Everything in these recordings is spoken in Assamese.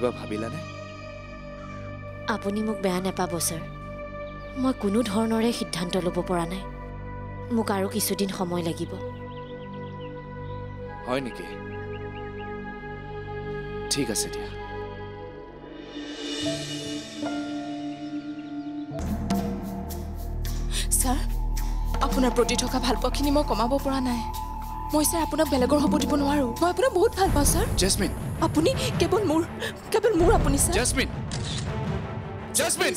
কিবা ভাবিলানে? আপুনি মোক বেয়া নাপাব ছাৰ। মই কোনো ধৰণৰে সিদ্ধান্ত ল'ব পৰা নাই। মোক আৰু কিছুদিন সময় লাগিব। হয় নেকি? ঠিক আছে দিয়া। ছাৰ আপোনাৰ প্ৰতি থকা ভালপোৱাখিনি মই কমাব পৰা নাই। মই ছাৰ আপোনাক বেলেগৰ হ'ব দিব নোৱাৰোঁ। মই আপোনাক বহুত ভাল পাওঁ ছাৰ। জেচমিন আপুনি কেৱল মোৰ কেৱল মোৰ আপুনি ছাৰ। জেচমিন জেচমিন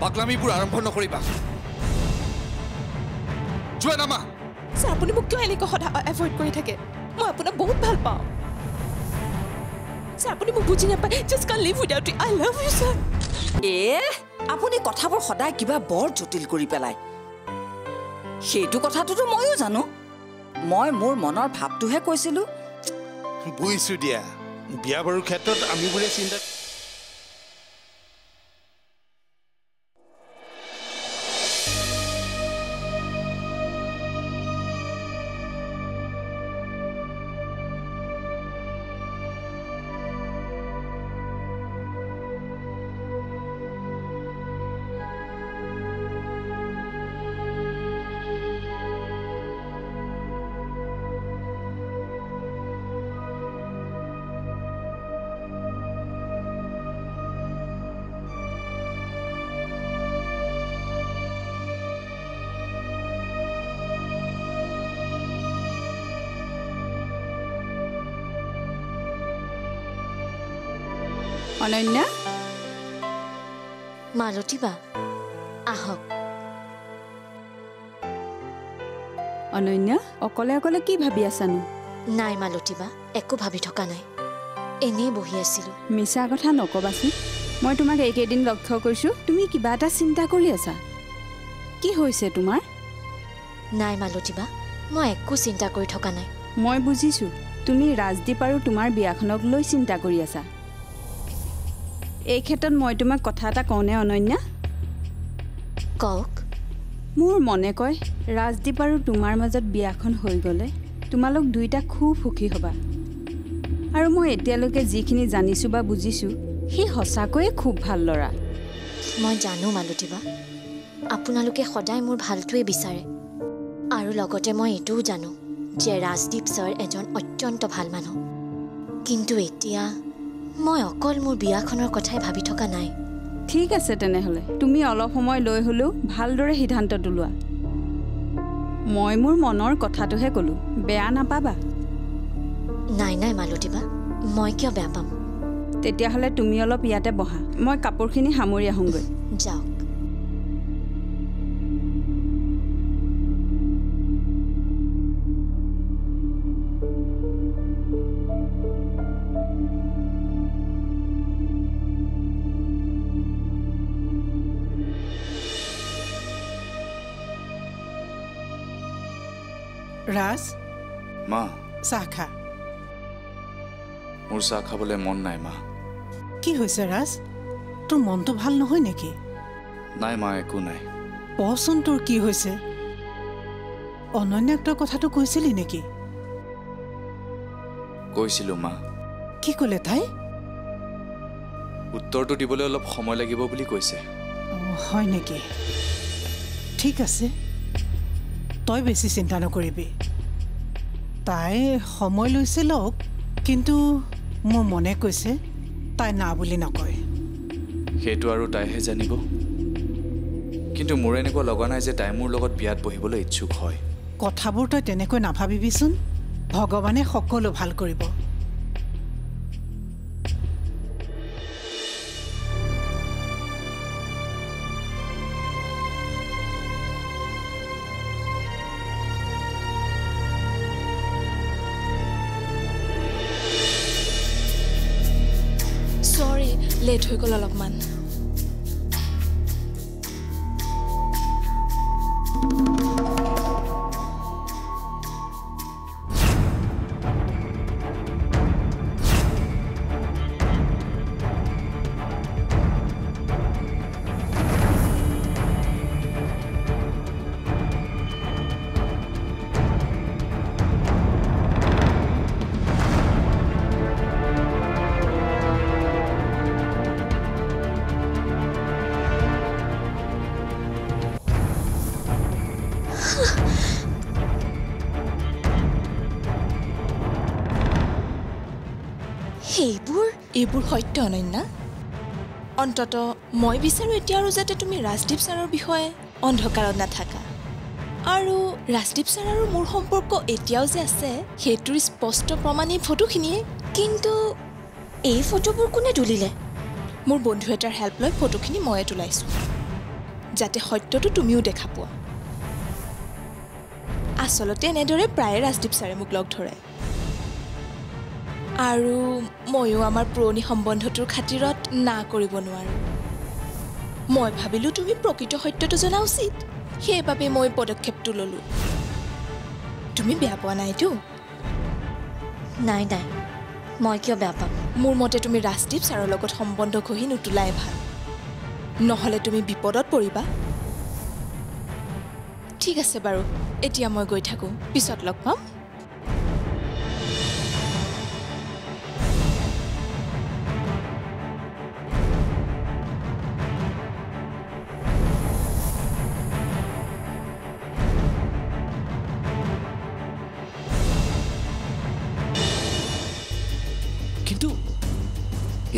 পাগলামিবোৰ আৰম্ভ নকৰিবা। যোৱা নামা। ছাৰ আপুনি মোক কিয় এনেকৈ সদায় এভইড কৰি থাকে? মই আপোনাক বহুত ভাল পাওঁ। ছাৰ আপুনি মোক বুজি নাপায়। Just can live without you I love you sir. এ আপুনি কথাবোৰ সদায় কিবা বৰ জটিল কৰি পেলায়। সেইটো কথাটোতো ময়ো জানো। মই মোৰ মনৰ ভাৱটোহে কৈছিলোঁ। বুজিছো দিয়া। বিয়া বাৰুৰ ক্ষেত্ৰত আমিবোৰে চিন্তা অনন্যা? মালতী বা আহক। অনন্যা অকলে অকলে কি ভাবি আছানো? নাই মালতী বা একো ভাবি থকা নাই। এনেই বহি আছিলোঁ। মিছা কথা নকবাচোন। মই তোমাক এইকেইদিন লক্ষ্য কৰিছোঁ তুমি কিবা এটা চিন্তা কৰি আছা। কি হৈছে তোমাৰ? নাই মালতী বা মই একো চিন্তা কৰি থকা নাই। মই বুজিছোঁ তুমি ৰাজদ্বীপ আৰু তোমাৰ বিয়াখনক লৈ চিন্তা কৰি আছা। এই ক্ষেত্ৰত মই তোমাক কথা এটা কওঁনে অনন্যা? কওক। মোৰ মনে কয় ৰাজদ্বীপ আৰু তোমাৰ মাজত বিয়াখন হৈ গ'লে তোমালোক দুইটা খুব সুখী হ'বা। আৰু মই এতিয়ালৈকে যিখিনি জানিছোঁ বা বুজিছোঁ সি সঁচাকৈয়ে খুব ভাল ল'ৰা। মই জানো মালতী বা আপোনালোকে সদায় মোৰ ভালটোৱে বিচাৰে। আৰু লগতে মই এইটোও জানো যে ৰাজদীপ ছাৰ এজন অত্যন্ত ভাল মানুহ। কিন্তু এতিয়া মই অকল মোৰ বিয়াখনৰ কথাই ভাবি থকা নাই। ঠিক আছে তেনেহ'লে তুমি অলপ সময় লৈ হ'লেও ভালদৰে সিদ্ধান্তটো লোৱা মই মোৰ মনৰ কথাটোহে ক'লোঁ বেয়া নাপাবা। নাই নাই মালতী বা মই কিয় বেয়া পাম? তেতিয়াহ'লে তুমি অলপ ইয়াতে বহা মই কাপোৰখিনি সামৰি আহোঁগৈ। যাওক। ৰাজ মা। চাহ খা। মোৰ চাহ খাবলৈ মন নাই মা। কি হৈছে ৰাজ? তোৰ মনটো ভাল নহয় নেকি? নাই মা একো নাই। কচোন তোৰ কি হৈছে? অনন্যাক তই কথাটো কৈছিলি নেকি? কৈছিলোঁ মা। কি ক'লে তাই? উত্তৰটো দিবলৈ অলপ সময় লাগিব বুলি কৈছে। হয় নেকি? ঠিক আছে। তই বেছি চিন্তা নকৰিবি। তাই সময় লৈছে লওক কিন্তু মোৰ মনে কৈছে তাই না বুলি নকয়। সেইটো আৰু তাইহে জানিব। কিন্তু মোৰ এনেকুৱা লগা নাই যে তাই মোৰ লগত বিয়াত বহিবলৈ ইচ্ছুক হয়। কথাবোৰ তই তেনেকৈ নাভাবিবিচোন। ভগৱানে সকলো ভাল কৰিব। লেট হৈ গ'ল অলপমান। সেইবোৰ এইবোৰ সত্য অনন্যা? অন্তত মই বিচাৰোঁ এতিয়া আৰু যাতে তুমি ৰাজদীপ ছাৰৰ বিষয়ে অন্ধকাৰত নাথাকা। আৰু ৰাজদীপ ছাৰ আৰু মোৰ সম্পৰ্ক এতিয়াও যে আছে সেইটোৰ স্পষ্ট প্ৰমাণ এই ফটোখিনিয়ে। কিন্তু এই ফটোবোৰ কোনে তুলিলে? মোৰ বন্ধু এটাৰ হেল্প লৈ ফটোখিনি ময়ে তোলাইছোঁ যাতে সত্যটো তুমিও দেখা পোৱা। আচলতে এনেদৰে প্ৰায়ে ৰাজদীপ ছাৰে মোক লগ ধৰে। আৰু ময়ো আমাৰ পুৰণি সম্বন্ধটোৰ খাতিৰত না কৰিব নোৱাৰোঁ। মই ভাবিলোঁ তুমি প্ৰকৃত সত্যটো জনা উচিত। সেইবাবে মই পদক্ষেপটো ল'লোঁ। তুমি বেয়া পোৱা নাইতো? নাই নাই। মই কিয় বেয়া পাম? মোৰ মতে তুমি ৰাজদীপ ছাৰৰ লগত সম্বন্ধ গঢ়ি নোতোলাই ভাল। নহ'লে তুমি বিপদত পৰিবা। ঠিক আছে বাৰু। এতিয়া মই গৈ থাকোঁ। পিছত লগ পাম।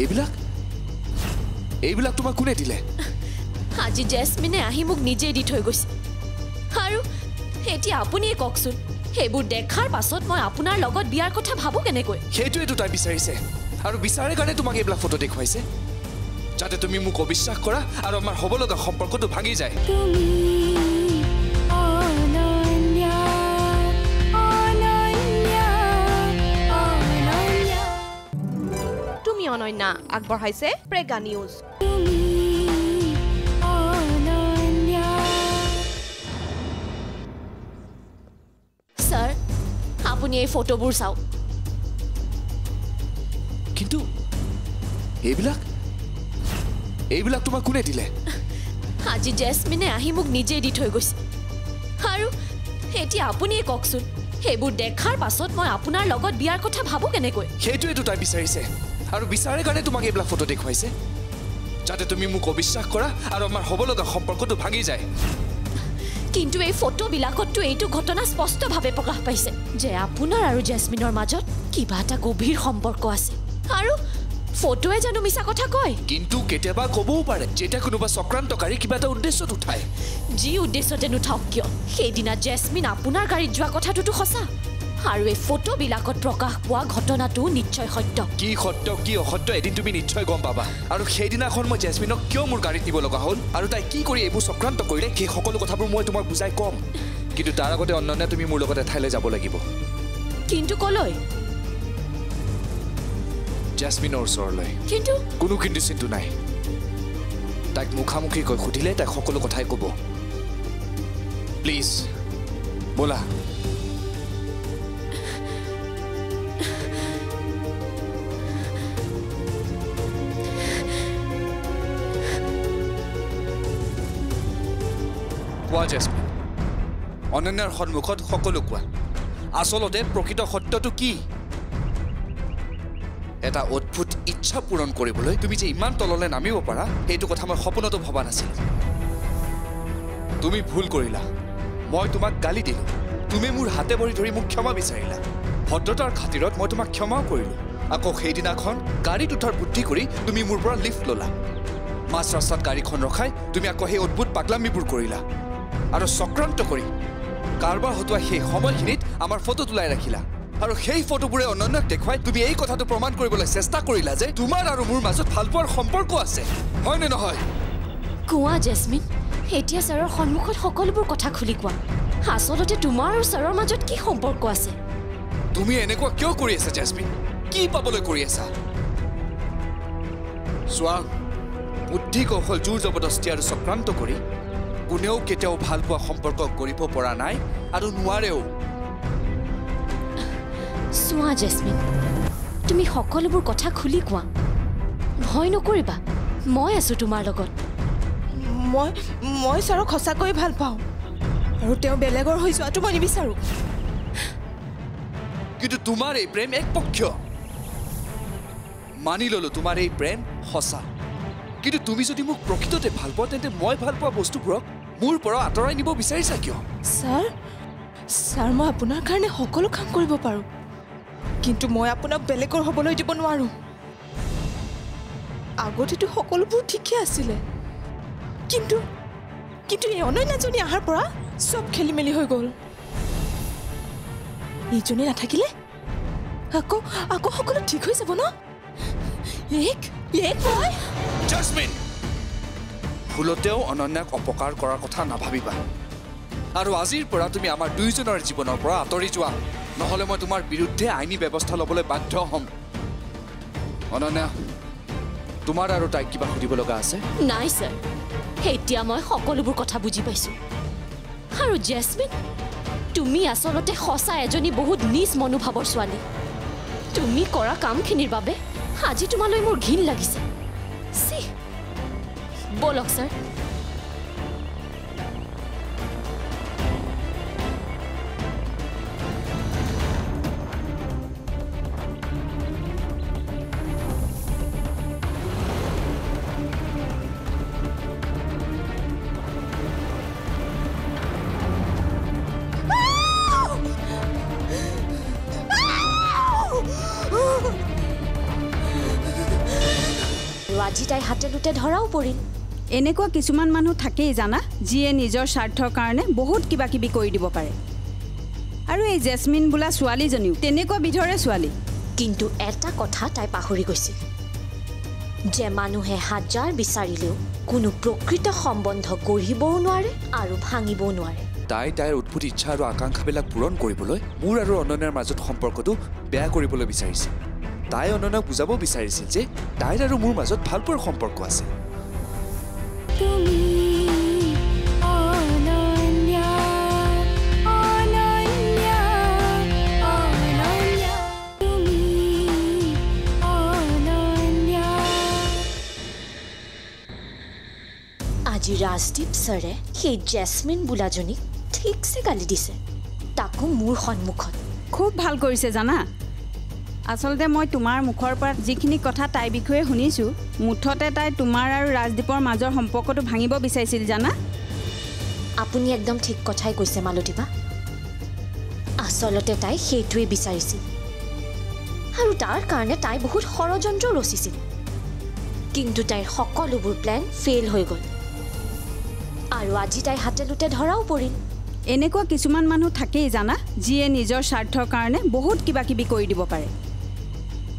এইবিলাক এইবিলাক তোমাক কোনে দিলে আজি জেচমিনে আহি মোক নিজেই দি থৈ গৈছে আৰু এতিয়া আপুনিয়ে কওকচোন সেইবোৰ দেখাৰ পাছত মই আপোনাৰ লগত বিয়াৰ কথা ভাবোঁ কেনেকৈ সেইটোৱেতো তাই বিচাৰিছে আৰু বিচাৰে কাৰণে তোমাক এইবিলাক ফটো দেখুৱাইছে যাতে তুমি মোক অবিশ্বাস কৰা আৰু আমাৰ হ'ব লগা সম্পৰ্কটো ভাঙি যায় অনন্যা আগবঢ়াইছে প্ৰেগা নিউজ। ছাৰ আপুনি এই ফটোবোৰ চাওক। কিন্তু এইবিলাক? এইবিলাক তোমাক কোনে দিলে? আজি জেচমিনে আহি মোক নিজেই দি থৈ গৈছে। আৰু এতিয়া আপুনিয়ে কওকচোন সেইবোৰ দেখাৰ পাছত মই আপোনাৰ লগত বিয়াৰ কথা ভাবোঁ কেনেকৈ? সেইটোৱেতো তাই বিচাৰিছে। আৰু বিচাৰে কাৰণে তোমাক এইবিলাক ফটো দেখুৱাইছে যাতে তুমি মোক অবিশ্বাস কৰা আৰু আমাৰ হ'ব লগা সম্পৰ্কটো ভাঙি যায়। কিন্তু এই ফটোবিলাকততো এইটো ঘটনা স্পষ্টভাৱে প্ৰকাশ পাইছে যে আপোনাৰ আৰু জেচমিনৰ মাজত কিবা এটা গভীৰ সম্পৰ্ক আছে। আৰু ফটোৱে জানো মিছা কথা কয়? কিন্তু কেতিয়াবা ক'বও পাৰে যেতিয়া কোনোবা চক্ৰান্তকাৰী কিবা এটা উদ্দেশ্যত উঠায়। যি উদ্দেশ্যতে নুঠাওক কিয়? সেইদিনা জেচমিন আপোনাৰ গাড়ীত যোৱা কথাটোতো সঁচা। আৰু এই ফটোবিলাকত প্ৰকাশ পোৱা ঘটনাটো নিশ্চয় সত্য। কি সত্য কি অসত্য এদিন তুমি নিশ্চয় গম পাবা। আৰু সেইদিনাখন মই জেচমিনক কিয় মোৰ গাড়ীত নিব লগা হ'ল? আৰু তাই কি কৰি এইবোৰ চক্ৰান্ত কৰিলে? সেই সকলো কথাবোৰ মই তোমাক বুজাই ক'ম। কিন্তু তাৰ আগতে অন্যান্য তুমি মোৰ লগত এঠাইলৈ যাব লাগিব। কিন্তু কলৈ? জেচমিনৰ ওচৰলৈ। কিন্তু? কোনো কিন্তু চিন্তু নাই। তাইক মুখামুখিকৈ সুধিলে তাই সকলো কথাই ক'ব। প্লিজ ব'লা। কোৱা জেচমিন অনন্যাৰ সন্মুখত সকলো কোৱা। আচলতে প্ৰকৃত সত্যটো কি? এটা অদ্ভুত ইচ্ছা পূৰণ কৰিবলৈ তুমি যে ইমান তললৈ নামিব পাৰা সেইটো কথা মই সপোনতো ভবা নাছিলো। তুমি ভুল কৰিলা। মই তোমাক গালি দিলো। তুমি মোৰ হাতে ভৰি ধৰি মোক ক্ষমা বিচাৰিলা। ভদ্ৰতাৰ খাতিৰত মই তোমাক ক্ষমাও কৰিলো। আকৌ সেইদিনাখন গাড়ীত উঠাৰ বুদ্ধি কৰি তুমি মোৰ পৰা লিফ্ট ল'লা। মাছ ৰাস্তাত গাড়ীখন ৰখাই তুমি আকৌ সেই অদ্ভুত পাগলামিবোৰ কৰিলা। আৰু চক্ৰান্ত কৰি কাৰোবাৰ হতোৱা সেই সময়খিনিত আমাৰ ফটো তোলাই ৰাখিলা। আৰু সেই ফটোবোৰে অনন্যক দেখুৱাই তুমি এই কথাটো প্ৰমাণ কৰিবলৈ চেষ্টা কৰিলা যে তোমাৰ আৰু মোৰ মাজত ভালপোৱাৰ সম্পৰ্ক আছে। হয়নে নহয়? কোৱা জেচমিন এতিয়া ছাৰৰ সন্মুখত সকলোবোৰ কথা খুলি কোৱা। আচলতে তোমাৰ আৰু ছাৰৰ মাজত কি সম্পৰ্ক আছে? তুমি এনেকুৱা কিয় কৰি আছা জেচমিন কি পাবলৈ কৰি আছা? চোৱা বুদ্ধি কৌশল জোৰ জবৰদস্তি আৰু চক্ৰান্ত কৰি কোনেও কেতিয়াও ভাল পোৱা সম্পৰ্ক কৰিব পৰা নাই আৰু নোৱাৰেও। চোৱা জেচমিন তুমি সকলোবোৰ কথা খুলি কোৱা। ভয় নকৰিবা মই আছোঁ তোমাৰ লগত। মই মই ছাৰক সঁচাকৈ ভাল পাওঁ আৰু তেওঁ বেলেগৰ হৈ যোৱাটো মই নিবিচাৰোঁ। কিন্তু তোমাৰ এই প্ৰেম একপক্ষীয় মানি ললো তোমাৰ এই প্ৰেম সঁচা। কিন্তু তুমি যদি মোক প্ৰকৃততে ভাল পোৱা তেন্তে মই ভাল পোৱা বস্তুবোৰক মোৰ পৰা আঁতৰাই নিব বিচাৰিছা কিয়? ছাৰ ছাৰ মই আপোনাৰ কাৰণে সকলো কাম কৰিব পাৰোঁ। কিন্তু মই আপোনাক বেলেগৰ হ'বলৈ দিব নোৱাৰোঁ। আগতেতো সকলোবোৰ ঠিকে আছিলে। কিন্তু কিন্তু এই অনন্যাজনী অহাৰ পৰা চব খেলি মেলি হৈ গ'ল। ইজনী নাথাকিলে আকৌ আকৌ সকলো ঠিক হৈ যাব ন? এক এক মই ভুলতেও অনন্যাক অপকাৰ কৰাৰ কথা নাভাবিবা। আৰু আজিৰ পৰা তুমি আমাৰ দুয়োজনৰ জীৱনৰ পৰা আঁতৰি যোৱা। নহ'লে মই তোমাৰ বিৰুদ্ধে আইনী ব্যৱস্থা ল'বলৈ বাধ্য হ'ম। অনন্যা তোমাৰ আৰু তাইক কিবা সুধিব লগা আছে? নাই ছাৰ। এতিয়া মই সকলোবোৰ কথা বুজি পাইছোঁ। আৰু জেচমিন তুমি আচলতে সঁচা এজনী বহুত নিজ মনোভাৱৰ ছোৱালী। তুমি কৰা কামখিনিৰ বাবে আজি তোমালৈ মোৰ ঘিণ লাগিছে। ব'লক ছাৰ আৰু আজি তাই হাতে লোতে ধৰাও পৰিল এনেকুৱা কিছুমান মানুহ থাকেই জানা যিয়ে নিজৰ স্বাৰ্থৰ কাৰণে বহুত কিবা কিবি কৰি দিব পাৰে। আৰু এই জেচমিন বোলা ছোৱালীজনীও তেনেকুৱা বিধৰে ছোৱালী। কিন্তু এটা কথা তাই পাহৰি গৈছিল। যে মানুহে হাজাৰ বিচাৰিলেও কোনো প্ৰকৃত সম্বন্ধ গঢ়িবও নোৱাৰে আৰু ভাঙিবও নোৱাৰে। তাই তাইৰ উৎফুট ইচ্ছা আৰু আকাংক্ষাবিলাক পূৰণ কৰিবলৈ মোৰ আৰু অনন্যাৰ মাজত সম্পৰ্কটো বেয়া কৰিবলৈ বিচাৰিছিল তাই অনন্যাক বুজাব বিচাৰিছিল যে তাইৰ আৰু মোৰ মাজত ভালপোৱাৰ সম্পৰ্ক আছে। ৰাজদীপ ছাৰে সেই জেচমিন বোলাজনীক ঠিকছে গালি দিছে। তাকো মোৰ সন্মুখত। খুব ভাল কৰিছে জানা। আচলতে মই তোমাৰ মুখৰ পৰা যিখিনি কথা তাইৰ বিষয়ে শুনিছোঁ মুঠতে তাই তোমাৰ আৰু ৰাজদীপৰ মাজৰ সম্পৰ্কটো ভাঙিব বিচাৰিছিল জানা? আপুনি একদম ঠিক কথাই কৈছে মালতীবা আচলতে তাই সেইটোৱেই বিচাৰিছিল। আৰু তাৰ কাৰণে তাই বহুত ষড়যন্ত্ৰ ৰচিছিল। কিন্তু তাইৰ সকলোবোৰ প্লেন ফেইল হৈ গ'ল। আৰু আজি তাই হাতে লোতে ধৰাও পৰিল। এনেকুৱা কিছুমান মানুহ থাকেই জানা যিয়ে নিজৰ স্বাৰ্থৰ কাৰণে বহুত কিবা কিবি কৰি দিব পাৰে।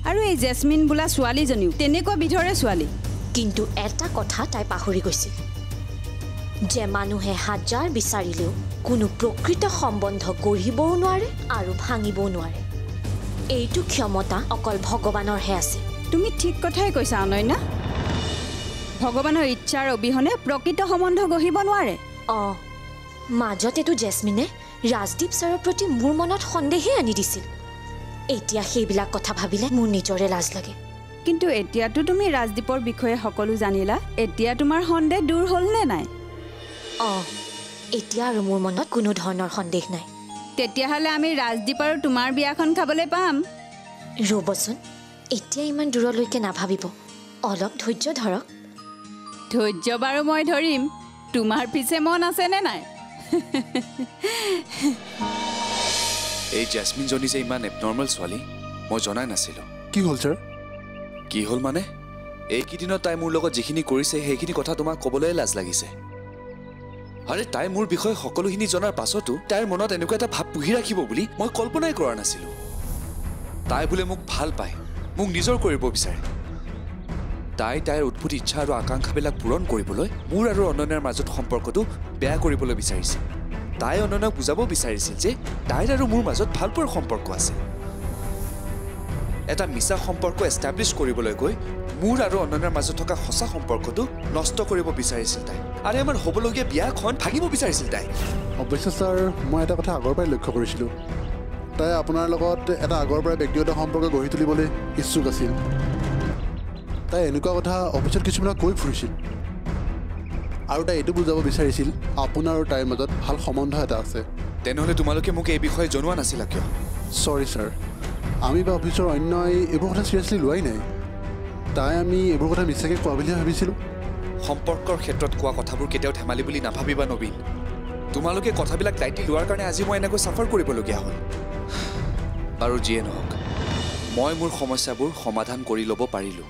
আৰু এই জেচমিন বোলা ছোৱালীজনীও তেনেকুৱা বিধৰে ছোৱালী। কিন্তু এটা কথা তাই পাহৰি গৈছিল। যে মানুহে হাজাৰ বিচাৰিলেও কোনো প্ৰকৃত সম্বন্ধ গঢ়িবও নোৱাৰে আৰু ভাঙিবও নোৱাৰে। এইটো ক্ষমতা অকল ভগৱানৰহে আছে। তুমি ঠিক কথাই কৈছা অনন্যা। ভগৱানৰ ইচ্ছাৰ অবিহনে প্ৰকৃত সম্বন্ধ গঢ়িব নোৱাৰে। অঁ মাজতেতো জেচমিনে ৰাজদীপ ছাৰৰ প্ৰতি মোৰ মনত সন্দেহেই আনি দিছিল। এতিয়া সেইবিলাক কথা ভাবিলে মোৰ নিজৰে লাজ লাগে। কিন্তু এতিয়াতো তুমি ৰাজদীপৰ বিষয়ে সকলো জানিলা এতিয়া তোমাৰ সন্দেহ দূৰ হ'লনে নাই? অঁ এতিয়া আৰু মোৰ মনত কোনো ধৰণৰ সন্দেহ নাই। তেতিয়াহ'লে আমি ৰাজদীপ আৰু তোমাৰ বিয়াখন খাবলৈ পাম। ৰ'বচোন এতিয়া ইমান দূৰলৈকে নাভাবিব। অলপ ধৈৰ্য ধৰক। ধৈৰ্য বাৰু মই ধৰিম। তোমাৰ পিছে মন আছেনে নাই? এই জেচমিনজনী যে ইমান এবনৰ্মেল ছোৱালী মই জনাই নাছিলোঁ। কি হ'ল ছাৰ? কি হ'ল মানে? এইকেইদিনত তাই মোৰ লগত যিখিনি কৰিছে সেইখিনি কথা তোমাক ক'বলৈ লাজ লাগিছে। আৰে তাই মোৰ বিষয়ে সকলোখিনি জনাৰ পাছতো তাইৰ মনত এনেকুৱা এটা ভাৱ পুহি ৰাখিব বুলি মই কল্পনাই কৰা নাছিলোঁ। তাই বোলে মোক ভাল পায় মোক নিজৰ কৰিব বিচাৰে। তাই তাইৰ উৎফুট ইচ্ছা আৰু আকাংক্ষাবিলাক পূৰণ কৰিবলৈ মোৰ আৰু অনন্যাৰ মাজত সম্পৰ্কটো বেয়া কৰিবলৈ বিচাৰিছিল তাই অনন্যাক বুজাব বিচাৰিছিল যে তাইৰ আৰু মোৰ মাজত ভালপোৱাৰ সম্পৰ্ক আছে। এটা মিছা সম্পৰ্ক এষ্টাব্লিছ কৰিবলৈ গৈ মোৰ আৰু অনন্যাৰ মাজত থকা সঁচা সম্পৰ্কটো নষ্ট কৰিব বিচাৰিছিল তাই। আৰু আমাৰ হ'বলগীয়া বিয়াখন ভাঙিব বিচাৰিছিল তাই। অৱশ্যে ছাৰ মই এটা কথা আগৰ পৰাই লক্ষ্য কৰিছিলোঁ। তাই আপোনাৰ লগত এটা আগৰ পৰাই ব্যক্তিগত সম্পৰ্ক গঢ়ি তুলিবলৈ ইচ্ছুক আছিল। তাই এনেকুৱা কথা অফিচত কিছুমানক কৈ ফুৰিছিল। আৰু তাই এইটো বুজাব বিচাৰিছিল আপোনাৰ আৰু তাইৰ মাজত ভাল সম্বন্ধ এটা আছে। তেনেহ'লে তোমালোকে মোক এই বিষয়ে জনোৱা নাছিলা কিয়? চৰি ছাৰ আমি বা অফিচৰ অন্যই এইবোৰ কথা চিৰিয়াছলি লোৱাই নাই। তাই আমি এইবোৰ কথা মিছাকৈ কোৱা বুলিহে ভাবিছিলোঁ। সম্পৰ্কৰ ক্ষেত্ৰত কোৱা কথাবোৰ কেতিয়াও ধেমালি বুলি নাভাবিবা নবীন। তোমালোকে কথাবিলাক দায়িত্ব লোৱাৰ কাৰণে আজি মই এনেকৈ চাফাৰ কৰিবলগীয়া হ'ল। বাৰু যিয়ে নহওক মই মোৰ সমস্যাবোৰ সমাধান কৰি ল'ব পাৰিলোঁ।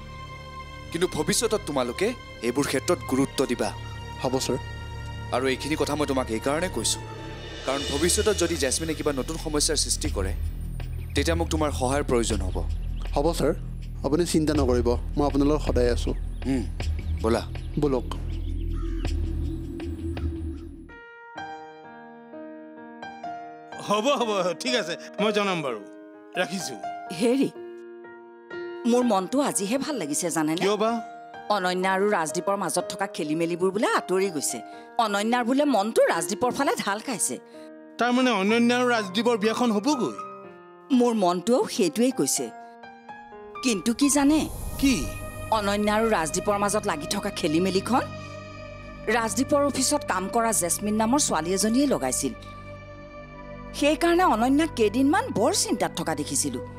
কিন্তু ভৱিষ্যতত তোমালোকে এইবোৰ ক্ষেত্ৰত গুৰুত্ব দিবা। হ'ব ছাৰ আৰু এইখিনি কথা মই তোমাক এইকাৰণে কৈছোঁ। কাৰণ ভৱিষ্যতত যদি জেচমিনে কিবা নতুন সমস্যাৰ সৃষ্টি কৰে তেতিয়া মোক তোমাৰ সহায়ৰ প্ৰয়োজন হ'ব। হ'ব ছাৰ আপুনি চিন্তা নকৰিব। মই আপোনাৰ লগত সদায় আছোঁ। ব'লা। ব'লক। হ'ব হ'ব। ঠিক আছে। মই জনাম বাৰু। ৰাখিছোঁ। হেৰি মোৰ মনটো আজিহে ভাল লাগিছে জানেনে? কিয় বা? অনন্যা আৰু ৰাজদ্বীপৰ মাজত থকা খেলি মেলিবোৰ বোলে আঁতৰি গৈছে। অনন্যাৰ বোলে মনটো ৰাজদ্বীপৰ ফালে ঢাল খাইছে। তাৰমানে অনন্যা আৰু ৰাজদ্বীপৰ বিয়াখন হ'বগৈ? মোৰ মনটোৱেও সেইটোৱেই কৈছে। কিন্তু কি জানে? কি? অনন্যা আৰু ৰাজদ্বীপৰ মাজত লাগি থকা খেলি মেলিখন ৰাজদ্বীপৰ অফিচত কাম কৰা জেচমিন নামৰ ছোৱালী এজনীয়ে লগাইছিল। সেইকাৰণে অনন্যাক কেইদিনমান বৰ চিন্তাত থকা দেখিছিলোঁ।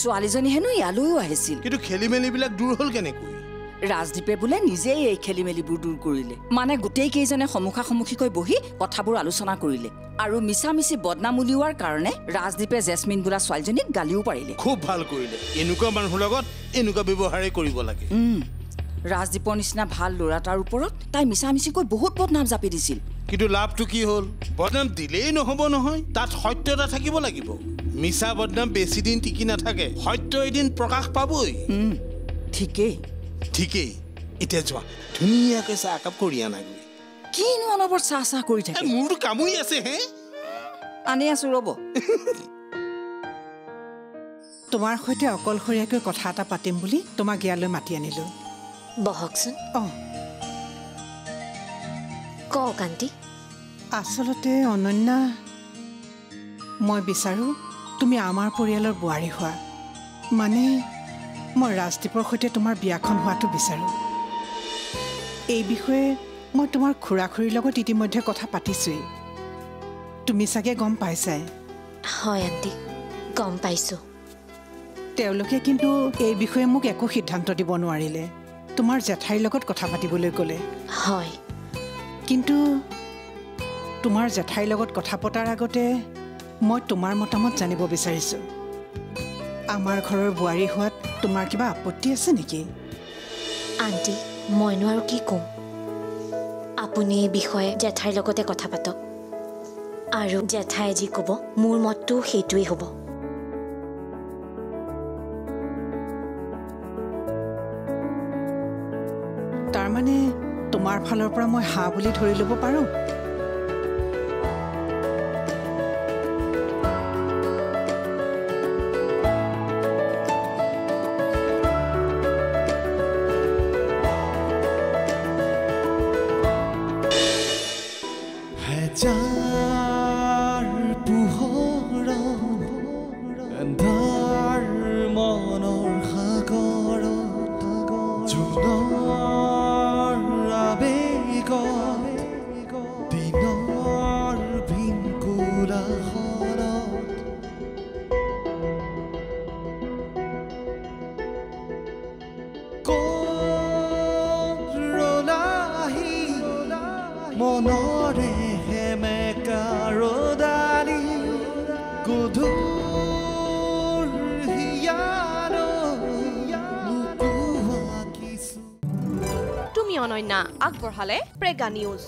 ছোৱালীজনী হেনো ইয়ালৈও আহিছিল। কিন্তু খেলি মেলিবিলাক দূৰ হ'ল কেনেকৈ? ৰাজদ্বীপে বোলে নিজেই এই খেলি মেলিবোৰ দূৰ কৰিলে। মানে গোটেই কেইজনে সন্মুখা সন্মুখীকৈ বহি কথাবোৰ আলোচনা কৰিলে। আৰু মিছা মিছি বদনাম উলিওৱাৰ কাৰণে ৰাজদ্বীপে জেচমিন বোলা ছোৱালীজনীক গালিও পাৰিলে। খুব ভাল কৰিলে। এনেকুৱা মানুহৰ লগত এনেকুৱা ব্যৱহাৰেই কৰিব লাগে। ৰাজদ্বীপৰ নিচিনা ভাল ল'ৰাটাৰ ওপৰত তাই মিছা মিছিকৈ বহুত বদনাম জাপি দিছিল। কিন্তু লাভটো কি হ'ল? বদনাম দিলেই নহ'ব নহয়। তাত সত্যতা থাকিব লাগিব। মিছা বদনাম বেছি দিন টিকি নাথাকে। সত্য এদিন প্ৰকাশ পাবই। ঠিকেই। ঠিকেই। এতিয়া যোৱা ধুনীয়াকৈ চাহ একাপ কৰি আনাগৈ। কিনো অনবৰত চাহ চাহ কৰি থাকে? মোৰতো কামুৰি আছে হে। আনি আছো ৰ'ব। তোমাৰ সৈতে অকলশৰীয়াকৈ কথা এটা পাতিম বুলি তোমাক ইয়ালৈ মাতি আনিলোঁ। বহকচোন। অঁ। কওক আণ্টি। আচলতে অনন্যা মই বিচাৰোঁ তুমি আমাৰ পৰিয়ালৰ বোৱাৰী হোৱা। মানে মই ৰাজদ্বীপৰ সৈতে তোমাৰ বিয়াখন হোৱাটো বিচাৰোঁ। এই বিষয়ে মই তোমাৰ খুৰা খুৰীৰ লগত ইতিমধ্যে কথা পাতিছোঁৱেই। তুমি চাগে গম পাইছাই। হয় আণ্টি গম পাইছোঁ। তেওঁলোকে কিন্তু এই বিষয়ে মোক একো সিদ্ধান্ত দিব নোৱাৰিলে। তোমাৰ জেঠাইৰ লগত কথা পাতিবলৈ ক'লে। হয়। কিন্তু তোমাৰ জেঠাইৰ লগত কথা পতাৰ আগতে মই তোমাৰ মতামত জানিব বিচাৰিছোঁ। আমাৰ ঘৰৰ বোৱাৰী হোৱাত তোমাৰ কিবা আপত্তি আছে নেকি? আণ্টি মইনো আৰু কি ক'ম? আপুনি এই বিষয়ে জেঠাইৰ লগতে কথা পাতক। আৰু জেঠাই যি ক'ব মোৰ মতটো সেইটোৱেই হ'ব। তাৰমানে তোমাৰ ফালৰ পৰা মই হাঁহ বুলি ধৰি ল'ব পাৰোঁ? আগবঢ়ালে প্ৰেগা নিউজ